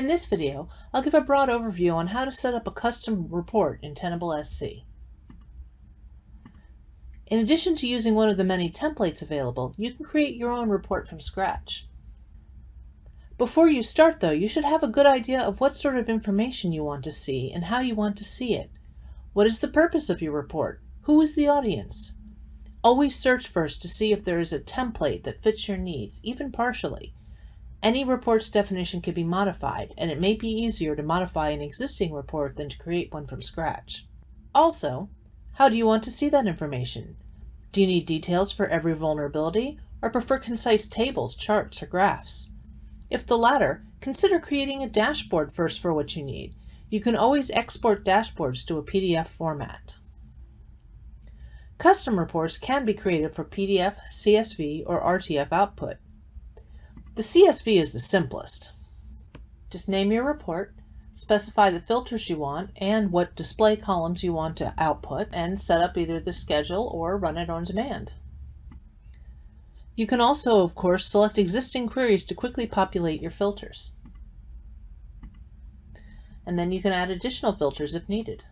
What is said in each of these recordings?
In this video, I'll give a broad overview on how to set up a custom report in Tenable SC. In addition to using one of the many templates available, you can create your own report from scratch. Before you start though, you should have a good idea of what sort of information you want to see and how you want to see it. What is the purpose of your report? Who is the audience? Always search first to see if there is a template that fits your needs, even partially. Any report's definition can be modified, and it may be easier to modify an existing report than to create one from scratch. Also, how do you want to see that information? Do you need details for every vulnerability, or prefer concise tables, charts, or graphs? If the latter, consider creating a dashboard first for what you need. You can always export dashboards to a PDF format. Custom reports can be created for PDF, CSV, or RTF output. The CSV is the simplest. Just name your report, specify the filters you want and what display columns you want to output, and set up either the schedule or run it on demand. You can also, of course, select existing queries to quickly populate your filters. And then you can add additional filters if needed.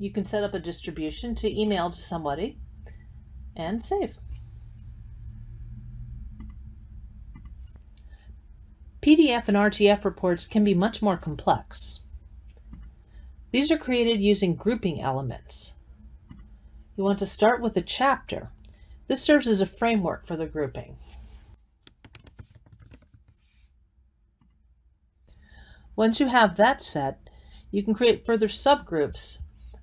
You can set up a distribution to email to somebody and save. PDF and RTF reports can be much more complex. These are created using grouping elements. You want to start with a chapter. This serves as a framework for the grouping. Once you have that set, you can create further subgroups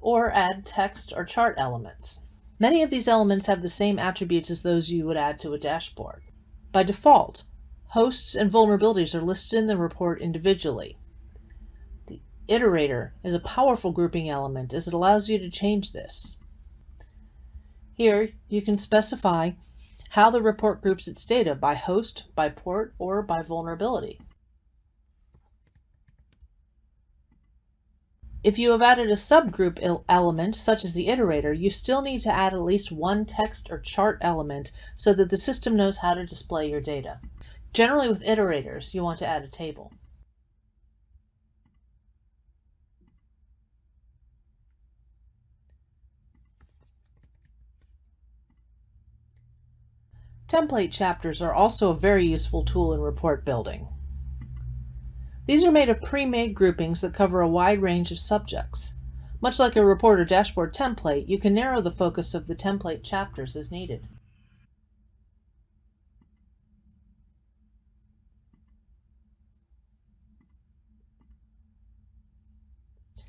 or add text or chart elements. Many of these elements have the same attributes as those you would add to a dashboard. By default, hosts and vulnerabilities are listed in the report individually. The iterator is a powerful grouping element as it allows you to change this. Here, you can specify how the report groups its data by host, by port, or by vulnerability. If you have added a subgroup element, such as the iterator, you still need to add at least one text or chart element so that the system knows how to display your data. Generally with iterators, you want to add a table. Template chapters are also a very useful tool in report building. These are made of pre-made groupings that cover a wide range of subjects. Much like a report or dashboard template, you can narrow the focus of the template chapters as needed.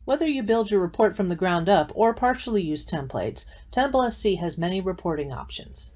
Whether you build your report from the ground up or partially use templates, Tenable SC has many reporting options.